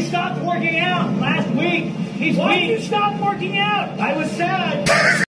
He stopped working out last week. He's Why weak. did you stop working out? I was saying.